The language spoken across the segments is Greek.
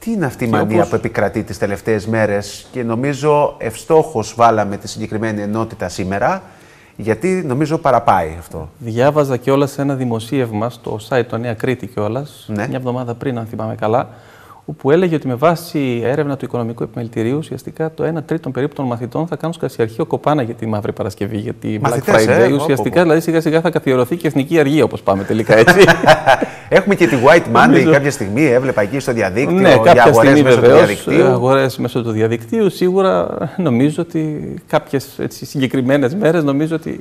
Τι είναι αυτή η μανία που επικρατεί τις τελευταίες μέρες; Και νομίζω ευστόχως βάλαμε τη συγκεκριμένη ενότητα σήμερα γιατί νομίζω παραπάει αυτό. Διάβαζα κιόλας σε ένα δημοσίευμα στο site του Νέα Κρήτη κιόλας, ναι. μια εβδομάδα πριν, αν θυμάμαι καλά, όπου έλεγε ότι με βάση έρευνα του Οικονομικού Επιμελητηρίου, ουσιαστικά το 1 τρίτο περίπου των μαθητών θα κάνουν σκασιαρχείο κοπάνα για τη Μαύρη Παρασκευή, για τη Black Friday. Ε, ουσιαστικά, δηλαδή σιγά σιγά θα καθιερωθεί και εθνική αργία, όπως πάμε τελικά έτσι. Έχουμε και τη White Monday Νομίζω... κάποια στιγμή, έβλεπα εκεί στο διαδίκτυο. Ναι, κάποια αγορές στιγμή βεβαίως. Αγορές μέσω του διαδικτύου. Σίγουρα νομίζω ότι κάποιες συγκεκριμένες μέρες νομίζω ότι.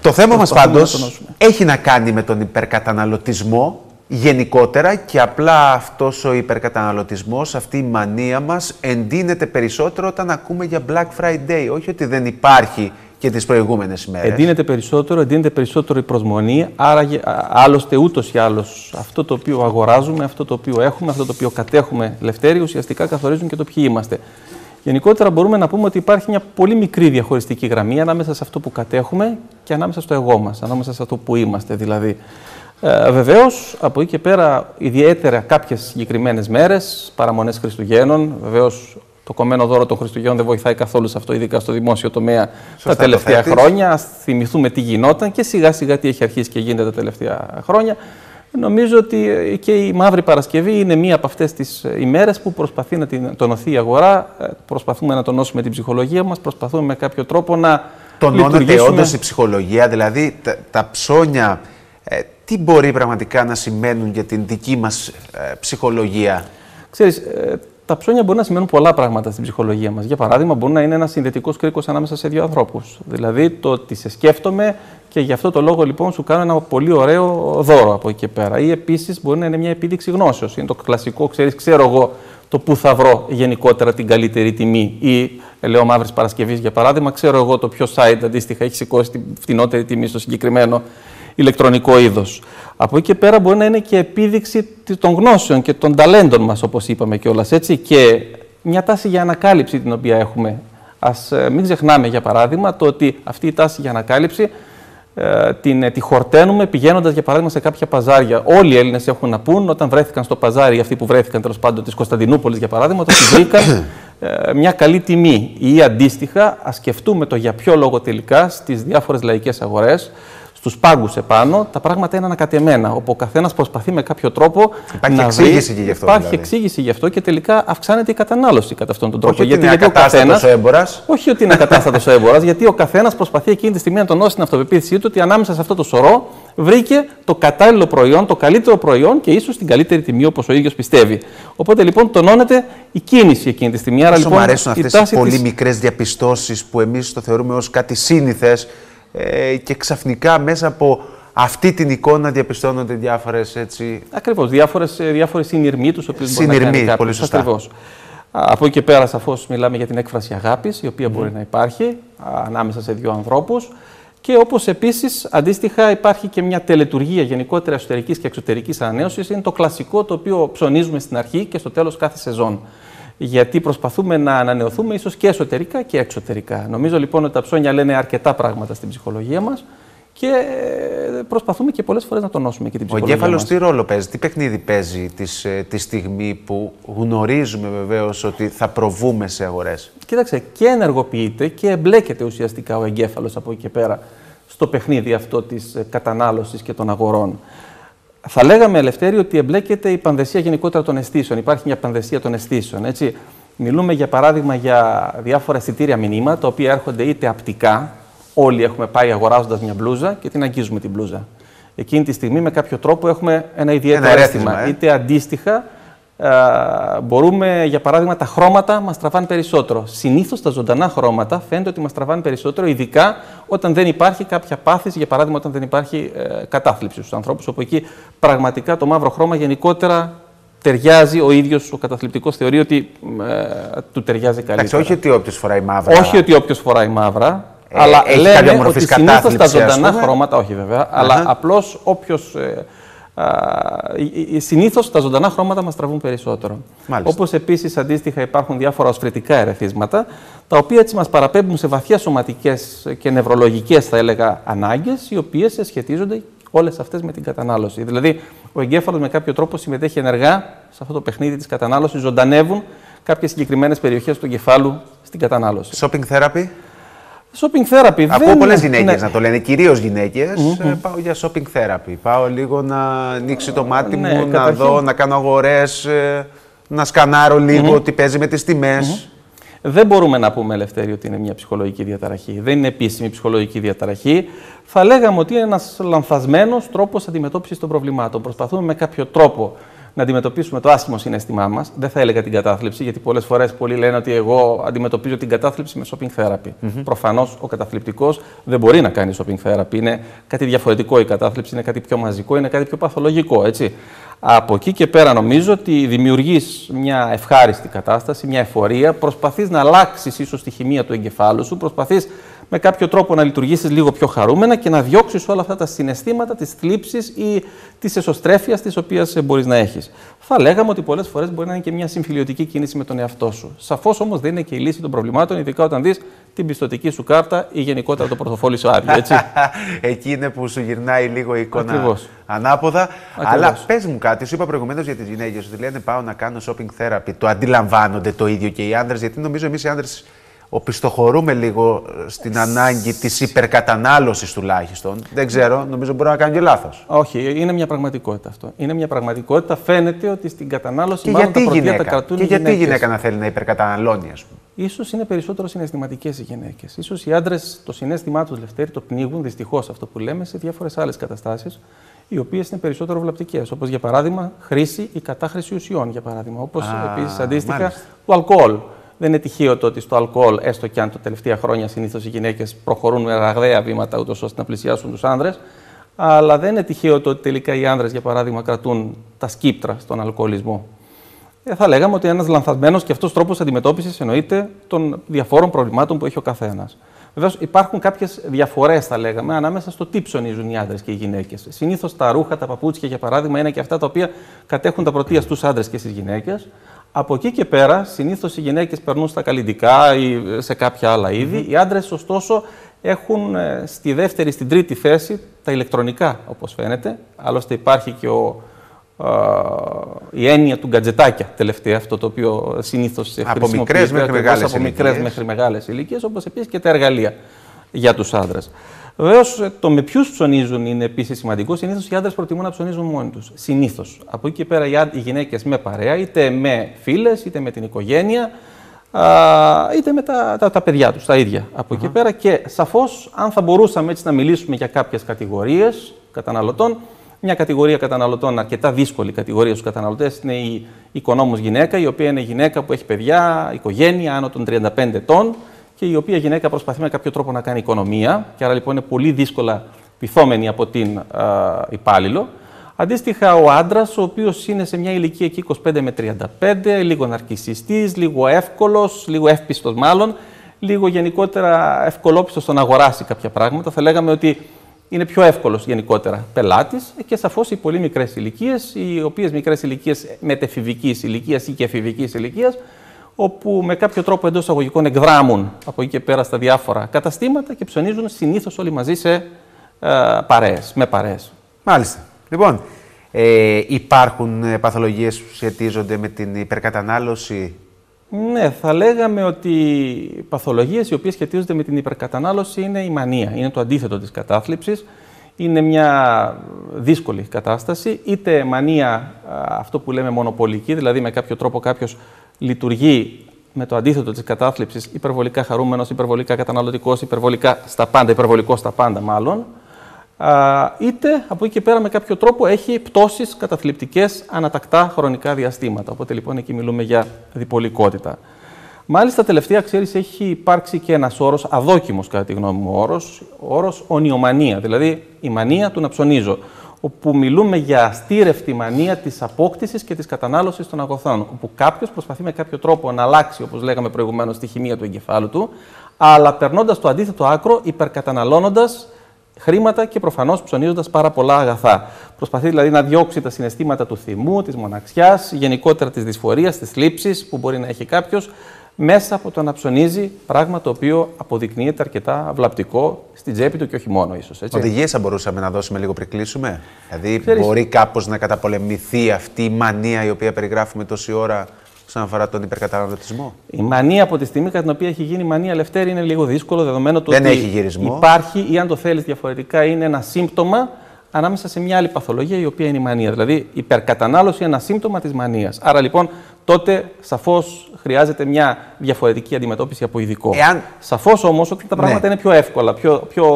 Το θέμα μας πάντως έχει να κάνει με τον υπερκαταναλωτισμό γενικότερα και απλά αυτός ο υπερκαταναλωτισμός, αυτή η μανία μας εντείνεται περισσότερο όταν ακούμε για Black Friday. Όχι ότι δεν υπάρχει και τις προηγούμενες ημέρες. Εντείνεται περισσότερο, εντείνεται περισσότερο η προσμονή, άρα άλλωστε ούτως ή άλλως αυτό το οποίο αγοράζουμε, αυτό το οποίο έχουμε, αυτό το οποίο κατέχουμε ελευθέροι, ουσιαστικά καθορίζουν και το ποιοι είμαστε. Γενικότερα μπορούμε να πούμε ότι υπάρχει μια πολύ μικρή διαχωριστική γραμμή ανάμεσα σε αυτό που κατέχουμε και ανάμεσα στο εγώ μας, ανάμεσα σε αυτό που είμαστε δηλαδή. Ε, Βεβαίως, από εκεί και πέρα, ιδιαίτερα κάποιες συγκεκριμένες μέρες, παραμονές Χριστουγέννων, βεβαίως το κομμένο δώρο των Χριστουγέννων δεν βοηθάει καθόλου σε αυτό, ειδικά στο δημόσιο τομέα τα τελευταία χρόνια. Α θυμηθούμε τι γινόταν και σιγά σιγά τι έχει αρχίσει και γίνεται τα τελευταία χρόνια. Νομίζω ότι και η Μαύρη Παρασκευή είναι μία από αυτές τις ημέρες που προσπαθεί να την τονωθεί η αγορά, ε, προσπαθούμε να τονώσουμε την ψυχολογία μας, προσπαθούμε με κάποιο τρόπο να Τονώνεται όντως η ψυχολογία, δηλαδή τα, τα ψώνια ε, τι μπορεί πραγματικά να σημαίνουν για την δική μας ε, ψυχολογία; Ξέρεις, ε, τα ψώνια μπορεί να σημαίνουν πολλά πράγματα στην ψυχολογία μας. Για παράδειγμα, μπορεί να είναι ένας συνδετικός κρίκος ανάμεσα σε δύο ανθρώπους. Δηλαδή, το ότι σε σκέφτομαι και γι' αυτό το λόγο λοιπόν σου κάνω ένα πολύ ωραίο δώρο από εκεί και πέρα. Ή επίσης μπορεί να είναι μια επίδειξη γνώσεως. Είναι το κλασικό, ξέρεις, ξέρω εγώ το πού θα βρω γενικότερα την καλύτερη τιμή. Ή λέω Μαύρης Παρασκευής για παράδειγμα, ξέρω εγώ το ποιο site αντίστοιχα έχει σηκώσει την φτηνότερη τιμή στο συγκεκριμένο ηλεκτρονικό είδος. Από εκεί και πέρα μπορεί να είναι και επίδειξη των γνώσεων και των ταλέντων μας, όπως είπαμε κιόλας, έτσι, και μια τάση για ανακάλυψη την οποία έχουμε. Ας ε, μην ξεχνάμε, για παράδειγμα, το ότι αυτή η τάση για ανακάλυψη ε, την, ε, τη χορταίνουμε πηγαίνοντας για παράδειγμα σε κάποια παζάρια. Όλοι οι Έλληνες έχουν να πούν όταν βρέθηκαν στο παζάρι, αυτοί που βρέθηκαν τέλος πάντων της Κωνσταντινούπολης για παράδειγμα, ότι βρήκαν ε, μια καλή τιμή. Ή αντίστοιχα, ας σκεφτούμε το για ποιο λόγο τελικά στις διάφορες λαϊκές αγορές στους πάγκους επάνω, τα πράγματα είναι ανακατεμένα. Όπου ο καθένας προσπαθεί με κάποιο τρόπο υπάρχει να εξήγηση βρει... γι' αυτό. Υπάρχει δηλαδή. εξήγηση γι' αυτό και τελικά αυξάνεται η κατανάλωση κατά αυτόν τον τρόπο. Όχι γιατί, γιατί είναι ακατάστατος έμπορας. Όχι ότι είναι ακατάστατος έμπορας, γιατί ο καθένας προσπαθεί εκείνη τη στιγμή να τονώσει την αυτοπεποίθησή του ότι ανάμεσα σε αυτό το σωρό βρήκε το κατάλληλο προϊόν, το καλύτερο προϊόν και ίσως την καλύτερη τιμή όπως ο ίδιος πιστεύει. Οπότε λοιπόν τονώνεται η κίνηση εκείνη τη στιγμή. Άρα, λοιπόν, μου αρέσουν αυτές οι πολύ της... μικρές διαπιστώσεις που εμείς το θεωρούμε ως κάτι σύνηθες ε, και ξαφνικά μέσα από αυτή την εικόνα διαπιστώνονται διάφορες έτσι... Ακριβώς, διάφορες, ε, διάφορες συνειρμοί τους, οποίους συνειρμοί, μπορεί να κάνει πολύ σωστά. Ακριβώς. Από εκεί και πέρα σαφώς μιλάμε για την έκφραση αγάπης, η οποία μπορεί να υπάρχει ανάμεσα σε δύο ανθρώπους. Και όπως επίσης αντίστοιχα υπάρχει και μια τελετουργία γενικότερα εσωτερικής και εξωτερικής ανανέωσης. Είναι το κλασικό το οποίο ψωνίζουμε στην αρχή και στο τέλος κάθε σεζόν γιατί προσπαθούμε να ανανεωθούμε ίσως και εσωτερικά και εξωτερικά. Νομίζω λοιπόν ότι τα ψώνια λένε αρκετά πράγματα στην ψυχολογία μας και προσπαθούμε και πολλές φορές να τονώσουμε και την ψυχολογία. Ο εγκέφαλο τι ρόλο παίζει, τι παιχνίδι παίζει της, ε, τη στιγμή που γνωρίζουμε βεβαίως ότι θα προβούμε σε αγορές; Κοίταξε, και ενεργοποιείται και εμπλέκεται ουσιαστικά ο εγκέφαλος από εκεί και πέρα στο παιχνίδι αυτό της ε, κατανάλωσης και των αγορών. Θα λέγαμε, Ελευθέρη, ότι εμπλέκεται η πανδεσία γενικότερα των αισθήσεων. Υπάρχει μια πανδεσία των αισθήσεων. Έτσι. Μιλούμε για παράδειγμα για διάφορα αισθητήρια μηνύματα, τα οποία έρχονται είτε απτικά, όλοι έχουμε πάει αγοράζοντας μια μπλούζα και την αγγίζουμε την μπλούζα. Εκείνη τη στιγμή με κάποιο τρόπο έχουμε ένα ιδιαίτερο αίσθημα. Ε. Είτε αντίστοιχα ε, μπορούμε, για παράδειγμα, τα χρώματα μας τραβάνε περισσότερο. Συνήθως τα ζωντανά χρώματα φαίνεται ότι μας τραβάνε περισσότερο, ειδικά όταν δεν υπάρχει κάποια πάθηση, για παράδειγμα, όταν δεν υπάρχει ε, κατάθλιψη στους ανθρώπους, όπου εκεί πραγματικά το μαύρο χρώμα γενικότερα ταιριάζει ο ίδιος ο καταθλιπτικός, θεωρεί ότι ε, του ταιριάζει καλύτερα. Εντάξει, όχι ότι όποιος φοράει μαύρα. Όχι ότι όποιος φοράει μαύρα. Ε, αλλά λέμε ότι συνήθως τα ζωντανά χρώματα, όχι βέβαια, αλλά απλώς όποιος ε, Συνήθως τα ζωντανά χρώματα μας τραβούν περισσότερο. Όπως επίσης αντίστοιχα υπάρχουν διάφορα οσφρητικά ερεθίσματα, τα οποία έτσι μας παραπέμπουν σε βαθιά σωματικές και νευρολογικές, θα έλεγα, ανάγκες, οι οποίες σχετίζονται Όλες αυτές με την κατανάλωση. Δηλαδή, ο εγκέφαλος με κάποιο τρόπο συμμετέχει ενεργά σε αυτό το παιχνίδι της κατανάλωσης, ζωντανεύουν κάποιες συγκεκριμένες περιοχές του εγκεφάλου στην κατανάλωση. Shopping therapy; Shopping therapy. Ακούω πολλές γυναίκες ναι. να το λένε, κυρίως γυναίκες. Mm-hmm. πάω για shopping therapy. Πάω λίγο να ανοίξει το μάτι ναι, μου, να δω, να κάνω αγορές, ε, να σκανάρω λίγο τι παίζει με τις τιμές. Δεν μπορούμε να πούμε, Ελευθέρη, ότι είναι μια ψυχολογική διαταραχή. Δεν είναι επίσημη ψυχολογική διαταραχή. Θα λέγαμε ότι είναι ένας λανθασμένος τρόπος αντιμετώπισης των προβλημάτων. Προσπαθούμε με κάποιο τρόπο να αντιμετωπίσουμε το άσχημο συνέστημά μας. Δεν θα έλεγα την κατάθλιψη, γιατί πολλές φορές πολλοί λένε ότι εγώ αντιμετωπίζω την κατάθλιψη με shopping therapy. Mm-hmm. Προφανώς ο καταθλιπτικός δεν μπορεί να κάνει shopping therapy. Είναι κάτι διαφορετικό η κατάθλιψη, είναι κάτι πιο μαζικό, είναι κάτι πιο παθολογικό. Έτσι. Από εκεί και πέρα νομίζω ότι δημιουργείς μια ευχάριστη κατάσταση, μια εφορία, προσπαθείς να αλλάξεις ίσως τη χημεία του εγκεφάλου σου, προσπαθείς με κάποιο τρόπο να λειτουργήσεις λίγο πιο χαρούμενα και να διώξεις όλα αυτά τα συναισθήματα τη θλίψη ή τη εσωστρέφεια τη οποία μπορείς να έχεις. Θα λέγαμε ότι πολλές φορές μπορεί να είναι και μια συμφιλιωτική κίνηση με τον εαυτό σου. Σαφώς όμως δεν είναι και η λύση των προβλημάτων, ειδικά όταν δεις την πιστοτική σου κάρτα ή γενικότερα το πορτοφόλι σου άδειο. Έτσι. Εκεί είναι που σου γυρνάει λίγο η εικόνα Ακριβώς. ανάποδα. Αλλά πες μου κάτι, σου είπα προηγουμένως για τις γυναίκες ότι λένε πάω να κάνω shopping therapy. Το αντιλαμβάνονται το ίδιο και οι άντρε, γιατί νομίζω εμείς οι άντρε οπισθοχωρούμε λίγο ε, στην ανάγκη της υπερκατανάλωσης τουλάχιστον. Δεν ξέρω, νομίζω μπορώ να κάνω και λάθος. Όχι, είναι μια πραγματικότητα αυτό. Είναι μια πραγματικότητα. Φαίνεται ότι στην κατανάλωση και μάλλον γιατί τα γυναίκα, τα κρατούν Και γιατί η γυναίκα να θέλει να υπερκαταναλώνει, ας πούμε; σω είναι περισσότερο συναισθηματικές οι γυναίκες. σω οι άντρες το συνέστημά τους, Λευτέρη, το πνίγουν δυστυχώς αυτό που λέμε σε διάφορες άλλες καταστάσεις, οι οποίες είναι περισσότερο βλαπτικές. Όπως για παράδειγμα χρήση ή κατάχρηση ουσιών, για παράδειγμα. Όπως επίσης αντίστοιχα μάλιστα. του αλκοόλ. Δεν είναι τυχαίο το ότι στο αλκοόλ, έστω και αν τα τελευταία χρόνια συνήθως οι γυναίκες προχωρούν με ραγδαία βήματα ούτως ώστε να πλησιάσουν τους άνδρες. Αλλά δεν είναι τυχαίο το ότι τελικά οι άνδρες, για παράδειγμα, κρατούν τα σκύπτρα στον αλκοολισμό. Ε, θα λέγαμε ότι είναι ένας λανθασμένος και αυτός τρόπος αντιμετώπισης εννοείται των διαφόρων προβλημάτων που έχει ο καθένας. Βεβαίως υπάρχουν κάποιες διαφορές, θα λέγαμε, ανάμεσα στο τι ψωνίζουν οι άντρε και οι γυναίκες. Συνήθως τα ρούχα, τα παπούτσια, για παράδειγμα, είναι και αυτά τα οποία κατέχουν τα πρωτεία στους άντρε και στις γυναίκες. Από εκεί και πέρα, συνήθως οι γυναίκες περνούν στα καλλιντικά ή σε κάποια άλλα είδη. Οι άντρες, ωστόσο, έχουν ε, στη δεύτερη, στην τρίτη θέση τα ηλεκτρονικά, όπως φαίνεται. Άλλωστε, υπάρχει και ο, η έννοια του γκατζετάκια τελευταία, αυτό το οποίο συνήθως από μικρές μέχρι μεγάλες Από μικρές μέχρι μεγάλες ηλικίες, όπως επίσης και τα εργαλεία για τους άντρες. Βεβαίως, το με ποιους ψωνίζουν είναι επίσης σημαντικό. Συνήθως οι άντρες προτιμούν να ψωνίζουν μόνοι τους. Συνήθως. Από εκεί και πέρα οι γυναίκες με παρέα, είτε με φίλες, είτε με την οικογένεια, είτε με τα, τα, τα παιδιά τους, τα ίδια. Από εκεί πέρα και σαφώς, αν θα μπορούσαμε έτσι να μιλήσουμε για κάποιες κατηγορίες καταναλωτών, μια κατηγορία καταναλωτών, αρκετά δύσκολη κατηγορία στους καταναλωτές, είναι η οικονόμο γυναίκα, η οποία είναι γυναίκα που έχει παιδιά, οικογένεια άνω των 35 ετών, και η οποία γυναίκα προσπαθεί με κάποιο τρόπο να κάνει οικονομία και άρα λοιπόν είναι πολύ δύσκολα πειθόμενη από την α, υπάλληλο. Αντίστοιχα, ο άντρας, ο οποίος είναι σε μια ηλικία εκεί 25 με 35, λίγο ναρκισιστής, λίγο εύκολος, λίγο εύπιστος μάλλον, λίγο γενικότερα ευκολόπιστος στο να αγοράσει κάποια πράγματα. Θα λέγαμε ότι είναι πιο εύκολος γενικότερα πελάτης και σαφώς οι πολύ μικρές ηλικίες, οι οποίες μικρές ηλικίες μετεφηβικής ηλικίας ή και εφηβικής ηλικίας, όπου με κάποιο τρόπο εντός εισαγωγικών εκδράμουν από εκεί και πέρα στα διάφορα καταστήματα και ψωνίζουν συνήθως όλοι μαζί σε ε, παρέες, με παρέες. Μάλιστα. Λοιπόν, ε, υπάρχουν ε, παθολογίες που σχετίζονται με την υπερκατανάλωση; Ναι, θα λέγαμε ότι οι παθολογίες οι οποίες σχετίζονται με την υπερκατανάλωση είναι η μανία, είναι το αντίθετο της κατάθλιψης. Είναι μια δύσκολη κατάσταση, είτε μανία αυτό που λέμε μονοπολική, δηλαδή με κάποιο τρόπο κάποιος λειτουργεί με το αντίθετο της κατάθλιψης, υπερβολικά χαρούμενος, υπερβολικά καταναλωτικός, υπερβολικά στα πάντα, υπερβολικό στα πάντα μάλλον, είτε από εκεί και πέρα με κάποιο τρόπο έχει πτώσεις καταθλιπτικές ανατακτά χρονικά διαστήματα. Οπότε λοιπόν εκεί μιλούμε για διπολικότητα. Μάλιστα, τελευταία ξέρεις, έχει υπάρξει και ένας όρος, αδόκιμος κατά τη γνώμη μου όρος, ο όρος ονειομανία, δηλαδή η μανία του να ψωνίζω όπου μιλούμε για αστήρευτη μανία της απόκτησης και της κατανάλωσης των αγωθών. Όπου κάποιος προσπαθεί με κάποιο τρόπο να αλλάξει, όπως λέγαμε προηγουμένως, τη χημεία του εγκεφάλου του, αλλά περνώντας το αντίθετο άκρο, υπερκαταναλώνοντας χρήματα και προφανώς ψωνίζοντας πάρα πολλά αγαθά. Προσπαθεί δηλαδή να διώξει τα συναισθήματα του θυμού, της μοναξιάς, γενικότερα της δυσφορίας, της θλίψης που μπορεί να έχει κάποιος, μέσα από το να ψωνίζει, πράγμα το οποίο αποδεικνύεται αρκετά βλαπτικό στην τσέπη του και όχι μόνο ίσως. Οδηγίες θα μπορούσαμε να δώσουμε λίγο πριν κλείσουμε; Δηλαδή, Ξέρεις... μπορεί κάπως να καταπολεμηθεί αυτή η μανία η οποία περιγράφουμε τόση ώρα όσον αφορά τον υπερκαταναλωτισμό; Η μανία από τη στιγμή κατά την οποία έχει γίνει η μανία ελευθέρη είναι λίγο δύσκολο δεδομένου του Δεν ότι έχει γυρισμό. υπάρχει ή αν το θέλεις διαφορετικά είναι ένα σύμπτωμα ανάμεσα σε μια άλλη παθολογία η οποία είναι η μανία. Δηλαδή, η υπερκατανάλωση είναι ένα σύμπτωμα της μανίας. Άρα λοιπόν, τότε σαφώς χρειάζεται μια διαφορετική αντιμετώπιση από ειδικό. Εάν... Σαφώς όμως ότι τα πράγματα ναι. είναι πιο εύκολα, πιο, πιο,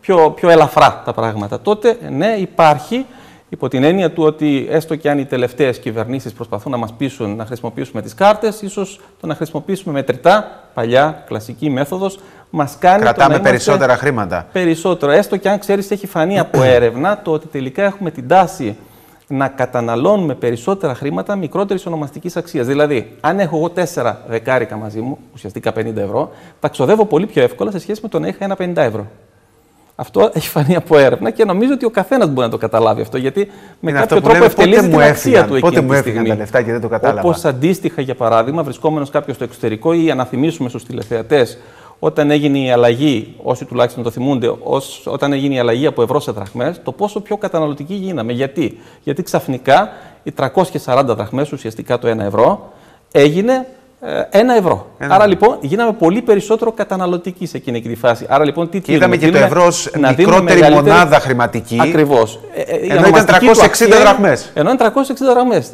πιο, πιο ελαφρά τα πράγματα. Τότε ναι, υπάρχει υπό την έννοια του ότι έστω και αν οι τελευταίες κυβερνήσεις προσπαθούν να μας πείσουν να χρησιμοποιήσουμε τις κάρτες, ίσως το να χρησιμοποιήσουμε μετρητά, παλιά, κλασική μέθοδος, μας κάνει. Κρατάμε το να περισσότερα χρήματα. Περισσότερο. Έστω και αν ξέρεις, έχει φανεί από έρευνα το ότι τελικά έχουμε την τάση να καταναλώνουμε περισσότερα χρήματα μικρότερης ονομαστικής αξίας. Δηλαδή, αν έχω εγώ 4 δεκάρικα μαζί μου, ουσιαστικά 50 ευρώ, τα ξοδεύω πολύ πιο εύκολα σε σχέση με το να είχα ένα 50 ευρώ. Αυτό έχει φανεί από έρευνα και νομίζω ότι ο καθένας μπορεί να το καταλάβει αυτό. Γιατί με είναι κάποιο τρόπο ευτελίζει την αξία του Πότε μου έφυγαν τα λεφτά και δεν το κατάλαβα. Όπως αντίστοιχα, για παράδειγμα, βρισκόμενος κάποιος στο εξωτερικό ή να θυμίσουμε στους τηλεθεατές όταν έγινε η αλλαγή, όσοι τουλάχιστον το θυμούνται, ως, όταν έγινε η αλλαγή από ευρώ σε δραχμές, το πόσο πιο καταναλωτικοί γίναμε. Γιατί, Γιατί ξαφνικά οι 340 δραχμές, ουσιαστικά το 1 ευρώ, έγινε ε, ένα ευρώ. Ένα. Άρα λοιπόν γίναμε πολύ περισσότερο καταναλωτικοί σε εκείνη τη φάση. Άρα λοιπόν τι Είδαμε και το ευρώ ως μικρότερη μονάδα χρηματική. Ακριβώς. Ε, ε, ενώ ήταν 360 δραχμές. Ενώ ήταν 360 δραχμές.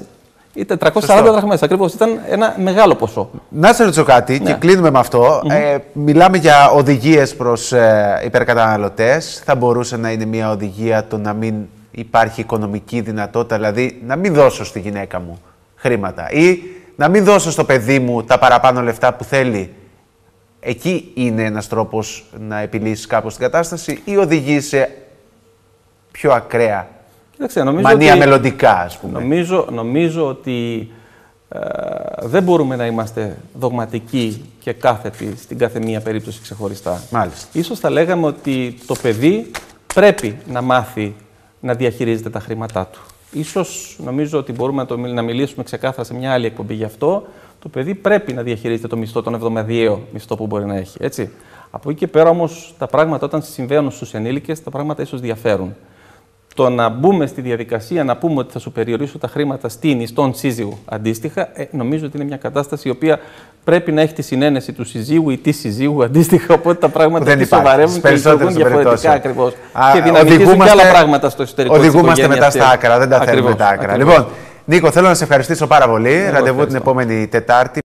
Ήταν 340 δραχμές, ακριβώς. Ήταν ένα μεγάλο ποσό. Να σε ρωτήσω κάτι ναι. και κλείνουμε με αυτό. Ε, μιλάμε για οδηγίες προς ε, υπερκαταναλωτές. Θα μπορούσε να είναι μια οδηγία το να μην υπάρχει οικονομική δυνατότητα, δηλαδή να μην δώσω στη γυναίκα μου χρήματα ή να μην δώσω στο παιδί μου τα παραπάνω λεφτά που θέλει. Εκεί είναι ένας τρόπος να επιλύσεις κάπως την κατάσταση ή οδηγείς σε πιο ακραία Κοίταξε, νομίζω μανία ότι, μελλοντικά, ας πούμε. Νομίζω, νομίζω ότι ε, δεν μπορούμε να είμαστε δογματικοί και κάθετοι στην κάθε μία περίπτωση ξεχωριστά. Μάλιστα. Ίσως θα λέγαμε ότι το παιδί πρέπει να μάθει να διαχειρίζεται τα χρήματά του. Ίσως νομίζω ότι μπορούμε να, το, να μιλήσουμε ξεκάθαρα σε μια άλλη εκπομπή γι' αυτό. Το παιδί πρέπει να διαχειρίζεται το μισθό, τον εβδομαδιαίο μισθό που μπορεί να έχει. Έτσι. Από εκεί και πέρα όμως τα πράγματα όταν συμβαίνουν στους ενήλικες, τα πράγματα ίσως διαφέρουν το να μπούμε στη διαδικασία να πούμε ότι θα σου περιορίσω τα χρήματα στην ή στον σύζυγο αντίστοιχα, ε, νομίζω ότι είναι μια κατάσταση η οποία πρέπει να έχει τη συνένεση του συζύγου ή της συζύγου αντίστοιχα. Οπότε τα πράγματα δεν σοβαρεύουν και λειτουργούν διαφορετικά ακριβώς. Και δυναμικίζουν και άλλα πράγματα στο εσωτερικό Οδηγούμαστε μετά στα άκρα, δεν τα θέλουμε τα άκρα. Λοιπόν, Νίκο, θέλω να σε ευχαριστήσω πάρα πολύ. Ραντεβού την επόμενη Τετάρτη.